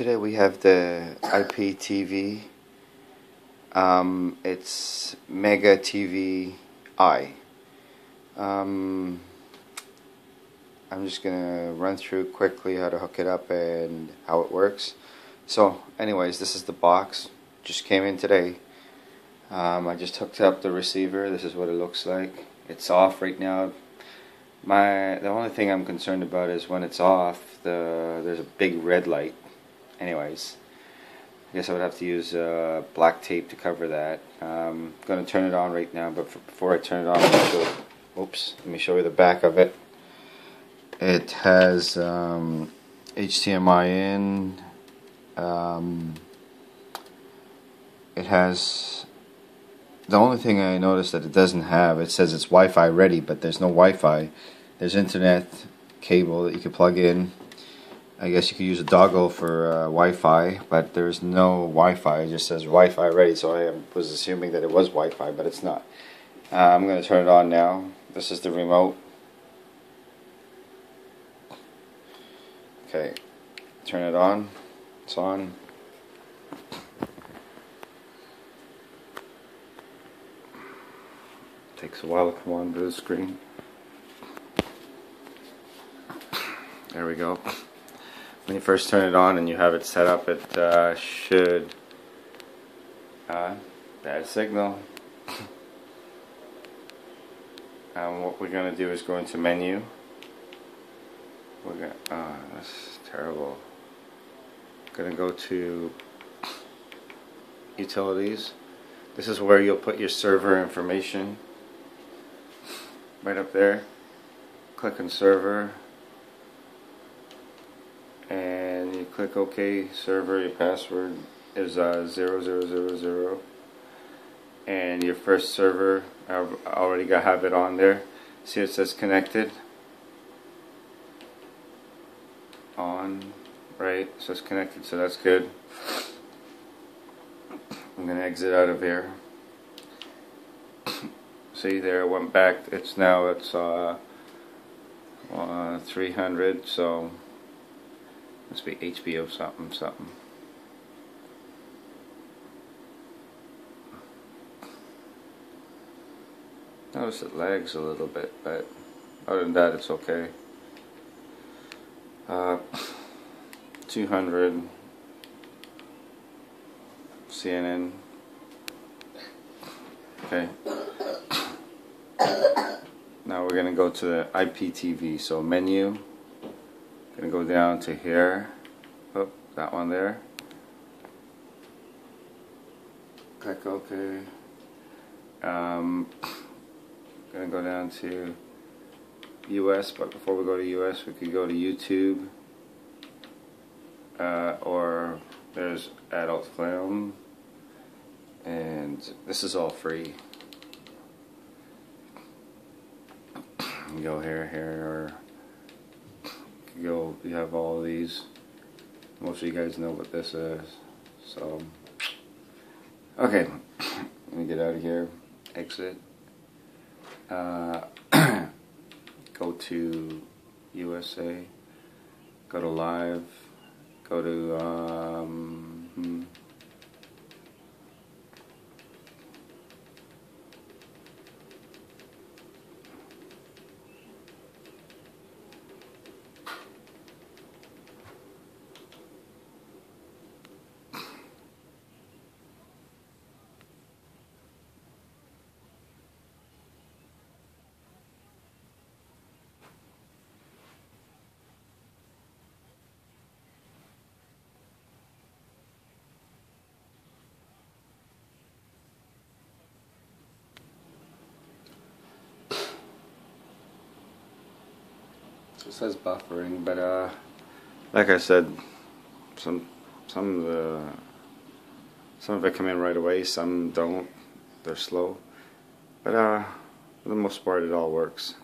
today we have the IPTV. Um, it's Mega TV I. Um, I'm just gonna run through quickly how to hook it up and how it works. So, anyways, this is the box. Just came in today. Um, I just hooked up the receiver. This is what it looks like. It's off right now. My the only thing I'm concerned about is when it's off. The there's a big red light anyways, I guess I would have to use uh, black tape to cover that. I'm um, going to turn it on right now, but for, before I turn it on, let me, show, oops, let me show you the back of it. It has um, HDMI in. Um, it has the only thing I noticed that it doesn't have. It says it's Wi-Fi ready, but there's no Wi-Fi. There's internet cable that you can plug in I guess you could use a dongle for uh, Wi-Fi, but there's no Wi-Fi. It just says Wi-Fi ready, so I was assuming that it was Wi-Fi, but it's not. Uh, I'm going to turn it on now. This is the remote. Okay, turn it on. It's on. Takes a while to come onto the screen. There we go when you first turn it on and you have it set up it uh, should uh, bad signal. And what we're going to do is go into menu. We're going to. oh that's terrible. Going to go to utilities. This is where you'll put your server information. Right up there. Click on server and you click OK server your password is uh, 0000 and your first server I've already got have it on there. See it says connected. On right so it's connected so that's good. I'm gonna exit out of here. See there it went back. It's now it's uh, uh 300 so must be HBO something something. Notice it lags a little bit, but other than that, it's okay. Uh, 200 CNN. Okay. Now we're going to go to the IPTV. So menu gonna go down to here. Oh that one there. Click OK. Um, gonna go down to US but before we go to US we could go to YouTube uh, or there's Adult Film and this is all free. Go here here or you'll you have all of these. Most of you guys know what this is so. Okay let me get out of here. Exit. Uh, go to USA go to live. Go to um, hmm. It says buffering, but uh, like I said, some some of the some of it come in right away, some don't. They're slow, but uh, for the most part, it all works.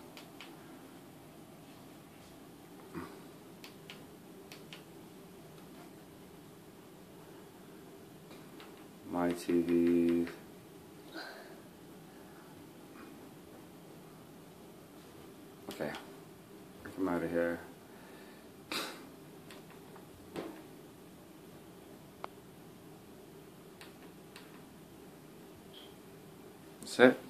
My TV. here. That's it.